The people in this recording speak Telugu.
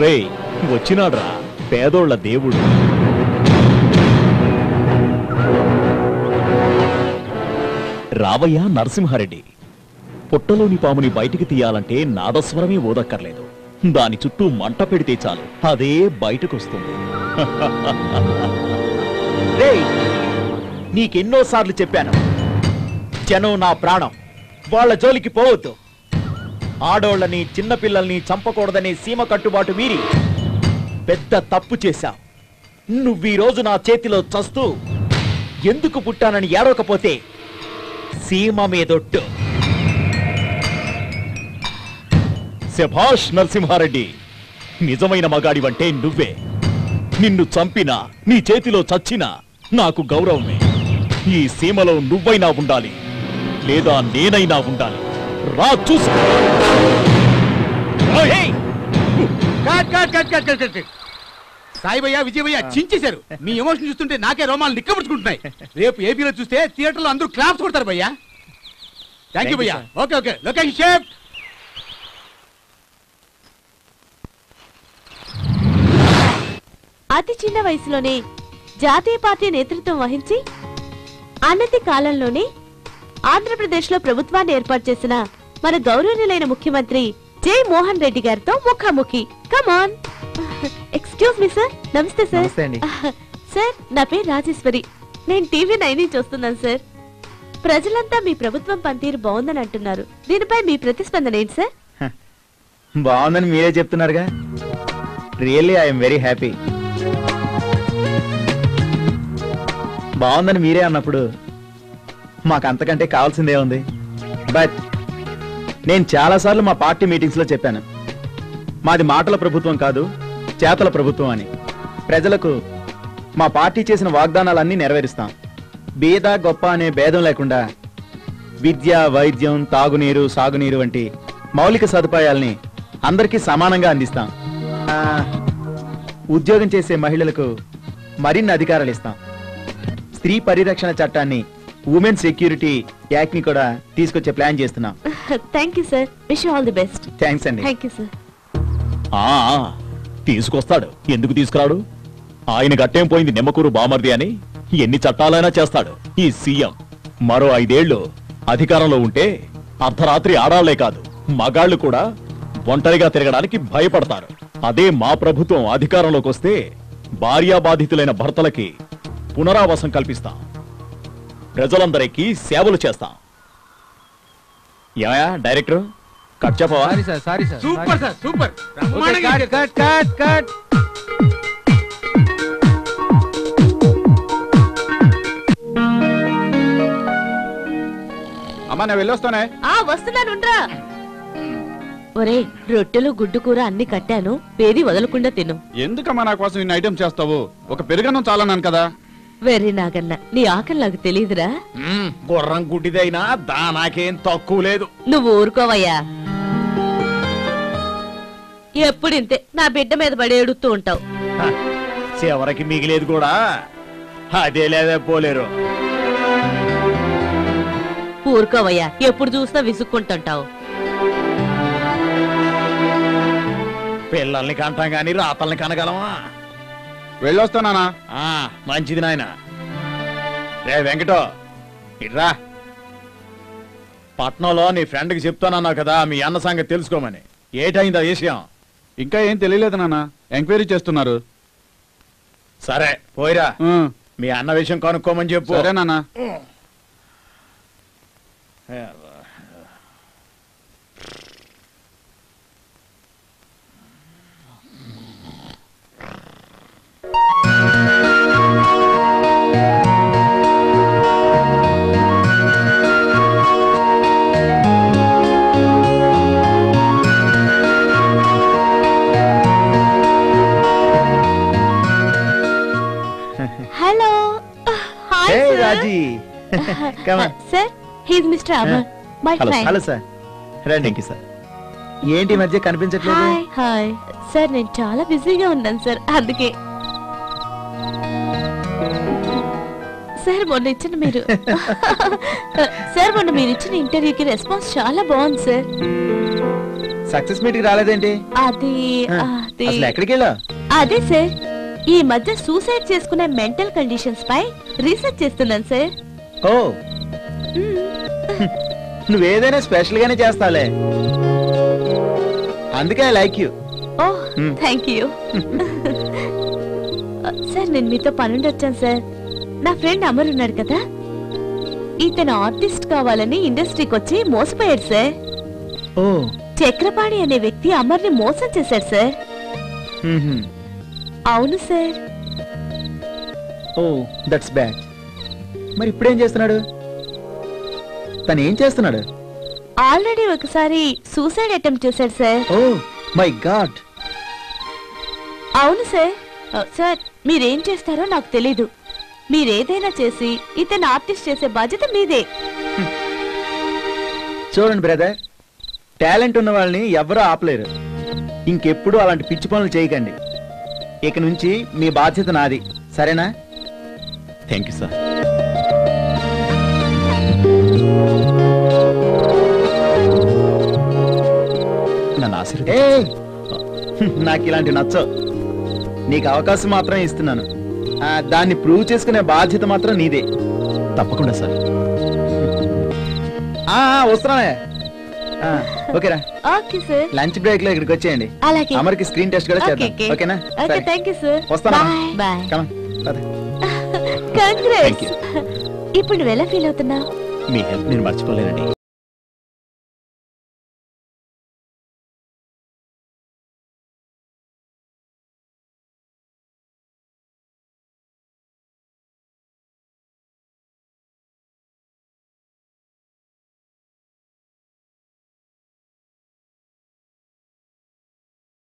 రే వచ్చినాడ్రా. పేదోళ్ళ దేవుడు. రావయ్య నరసింహారెడ్డి. పుట్టలోని పాముని బయటికి తీయాలంటే నాదస్వరమే ఓదక్కర్లేదు. దాని చుట్టూ మంట పెడితే చాలు. అదే బయటకొస్తుంది. నీకెన్నోసార్లు చెప్పాను. జనం నా ప్రాణం. వాళ్ళ జోలికి పోవద్దు. ఆడోళ్ళని చిన్నపిల్లల్ని చంపకూడదనే సీమ కట్టుబాటు మీరి పెద్ద తప్పు చేశావు నువ్వు రోజు నా చేతిలో చస్తూ ఎందుకు పుట్టానని ఏడవకపోతే సీమ మీదొట్టు శభాష్ నరసింహారెడ్డి నిజమైన మగాడివంటే నువ్వే. నిన్ను చంపినా నీ చేతిలో చచ్చినా నాకు గౌరవమే. ఈ సీమలో నువ్వైనా ఉండాలి లేదా నేనైనా ఉండాలి. రా చూసుకో ఏయ్! Cut cut cut cut cut cut సాయిబయ్య విజయభయ్య చించేశారు. మీ ఎమోషన్ చూస్తుంటే నాకే రోమాలు నిక్కబడుచుకుంటున్నాయి రేపు ఏపీలో చూస్తే థియేటర్లో అందరూ క్లాప్స్ కొడతారు భయ్యా. థ్యాంక్ యూ భయ్యా. ఓకే ఓకే లొకేషన్ షేప్ అతి చిన్న వయసులోనే జాతీయ పార్టీ నేతృత్వం వహించి అనతి కాలంలోనే ఆంధ్రప్రదేశ్లో ప్రభుత్వాన్ని ఏర్పాటు చేసిన మన గౌరవనీయులైన ముఖ్యమంత్రి జై మోహన్ రెడ్డి గారితో ముఖాముఖి. Come on excuse me sir నమస్తే సార్ నమస్తే అండి. సార్ నా పేరు రాజేశ్వరి. నేను టీవీ నైన్ నుంచి వస్తున్నాను సార్ ప్రజలంతా మీ ప్రభుత్వం పనితీరు బాగుందని అంటున్నారు. దీనిపై మీ ప్రతిస్పందన ఏంటి సార్ బాగుందని మీరే చెప్తున్నారుగా. రియల్లీ ఐఎమ్ వెరీ హ్యాపీ బాగుందని మీరే అన్నప్పుడు మాకు అంతకంటే కావాల్సిందే ఉంది. బట్ నేను చాలాసార్లు మా పార్టీ మీటింగ్స్లో చెప్పాను. మాది మాటల ప్రభుత్వం కాదు చేతల ప్రభుత్వం అని. ప్రజలకు మా పార్టీ చేసిన వాగ్దానాలన్నీ నెరవేరుస్తాం. బీద గొప్ప అనే భేదం లేకుండా విద్య వైద్యం తాగునీరు సాగునీరు వంటి మౌలిక సదుపాయాల్ని అందరికీ సమానంగా అందిస్తాం. ఉద్యోగం చేసే మహిళలకు మరిన్ని అధికారాలు ఇస్తాం. స్త్రీ పరిరక్షణ చట్టాన్ని ఉమెన్ సెక్యూరిటీ యాక్ట్ని కూడా తీసుకొచ్చే ప్లాన్ చేస్తున్నాం. Thank you sir wish all the best thanks అండి. థ్యాంక్ యూ సార్ ఆ తీసుకొస్తాడు. ఎందుకు తీసుకురాడు? ఆయన గట్టేం పోయింది నిమ్మకూరు బామర్ది అని ఎన్ని చట్టాలైనా చేస్తాడు. ఈ సీఎం మరో ఐదేళ్ళు అధికారంలో ఉంటే అర్ధరాత్రి ఆడాళ్ళే కాదు మగాళ్ళు కూడా ఒంటరిగా తిరగడానికి భయపడతారు. అదే మా ప్రభుత్వం అధికారంలోకి వస్తే భార్యాబాధితులైన భర్తలకి పునరావాసం కల్పిస్తాం. ప్రజలందరికీ సేవలు చేస్తాం. ఏమయ్యా డైరెక్టర్? కట్ చెప్పవా sir sorry sir super sir super cut cut cut అమ్మా నేను వెళ్ళొస్తానే. ఆ వస్తున్నానుండ్రా ఒరే రొట్టెలు గుడ్డు కూర అన్ని కట్టాను. వేది వదలకుండా తిను. ఎందుకమ్మా నా కోసం ఇన్ని ఐటమ్స్ చేస్తావు? ఒక పెరుగన్నం చాలన్నాను కదా. వెర్రి నాగన్న నీ ఆకలి నాకు తెలియదురా. మ్మ్, గుర్రం గుడ్డిదైనా దానాకేం తక్కువ లేదు. నువ్వు ఊరుకోవయ్యా. ఎప్పుడు ఇంతే నా బిడ్డ మీద పడి ఏడుస్తూ ఉంటావు. హ, చివరికి మిగిలేదు కూడా. అదే లేదే పోలేరు. ఊరుకోవయ్యా ఎప్పుడు చూసినా విసుక్కుంటుంటావు. పిల్లల్ని కంటాం గాని రాతల్ని కనగలమా? వెళ్ళొస్తానా ఆ, మంచిది నాయన. రే వెంకటో ఇట్రా పట్నంలో నీ ఫ్రెండ్కి చెప్తానన్నావు కదా మీ అన్న సంగతి తెలుసుకోమని. ఏటైందా విషయం? ఇంకా ఏం తెలియలేదు నాన్న ఎంక్వైరీ చేస్తున్నారు. సరే పోయిరా. మీ అన్న విషయం కనుక్కోమని చెప్పు. సరే నాన్న hi hey Raji Come on. Sir he's mister Amar my friend hello sir రండి సార్ ఏంటి ఈ మధ్య కనిపించట్లేదు? హాయ్ హాయ్ సార్ నేను చాలా బిజీగా ఉన్నాను సార్ అందుకే. సార్ మొన్న ఇచ్చిన మీరు. సార్ మొన్న మీరు ఇచ్చిన ఇంటర్వ్యూకి రెస్పాన్స్ చాలా బాగుంది సార్ సక్సెస్ మీట్కి రాలేదేంటి? అది అది. అసలు ఎక్కడికి వెళ్ళావు? అదే సార్ ఈ మధ్య సూసైడ్ చేసుకునే మెంటల్ కండిషన్స్ పై రీసెర్చ్ చేస్తున్నాను సార్. ఓ. నువ్వేదైనా స్పెషల్ గానే చేస్తావులే అందుకే I like you. Oh. Thank you. Sir నేను మీతో పనుండి వచ్చాను సార్. నా ఫ్రెండ్ అమర్ ఉన్నాడు కదా. ఇతను ఆర్టిస్ట్ కావాలని ఇండస్ట్రీకి వచ్చి మోసపోయాడు సార్. ఓ. చక్రపాణి అనే వ్యక్తి అమర్ని మోసం చేశాడు సార్. అవును సార్. ఓ దట్స్ బ్యాడ్ మరి ఇప్పుడేం చేస్తున్నాడు? తను ఏం చేస్తున్నాడు? ఆల్రెడీ ఒకసారి సూసైడ్ అటెంప్ట్ చేశాడు సార్. Oh my god. అవును సార్. సార్ మీరేం చేస్తారో నాకు తెలీదు. మీరేదైనా చేసి ఇతను ఆర్టిస్ట్ చేసే బాధ్యత మీదే. చూడండి బ్రదర్ టాలెంట్ ఉన్న వాళ్ళని ఎవరూ ఆపలేరు. ఇంకెప్పుడు అలాంటి పిచ్చి పనులు చేయకండి. ఇక నుంచి మీ బాధ్యత నాది. సరేనా? థ్యాంక్ యూ సార్ నన్ను ఆశీర్వదించండి. ఏ నాకు ఇలాంటి నచ్చవు నీకు అవకాశం మాత్రం ఇస్తున్నాను. ఆ, దాన్ని ప్రూవ్ చేసుకునే బాధ్యత మాత్రం నీదే. తప్పకుండా సార్ ఆ ఆ, వస్తున్నానే. ఆ, ఓకేరా. Okay sir. లంచ్ బ్రేక్లో ఇక్కడికి వచ్చేయండి. అలాగే. అమర్కి స్క్రీన్ టెస్ట్ కూడా ఓకే చేద్దాం. ఓకే. ఓకేనా? Okay thank you sir. వస్తానా? బాయ్. కమా కంగ్రాట్స్ ఇప్పుడు నువ్వు ఎలా ఫీల్ అవుతున్నావు? మీ హెల్ప్ నేను మర్చిపోలేనండి.